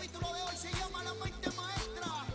capítulo de hoy se llama La mente maestra.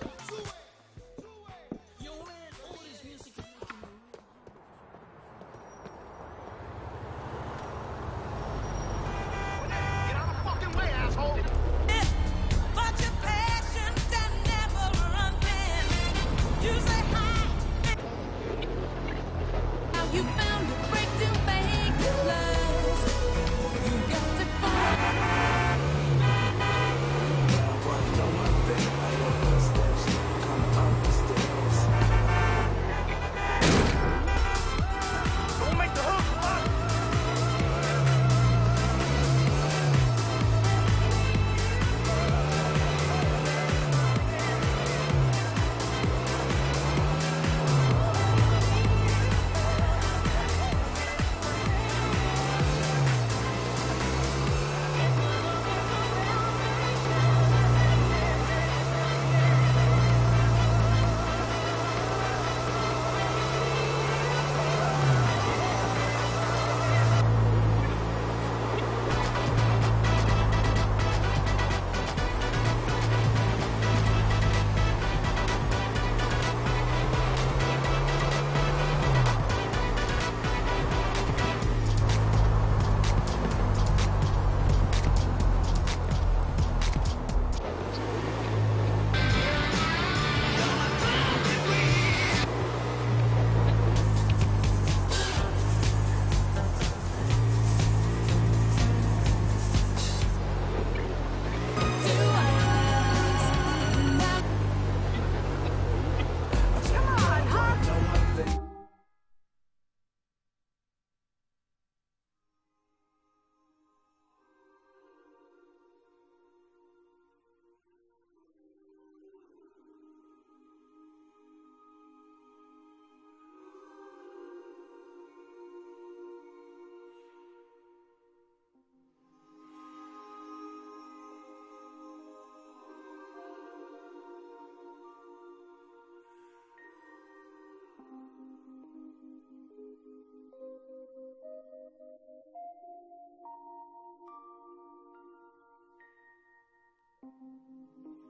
うん。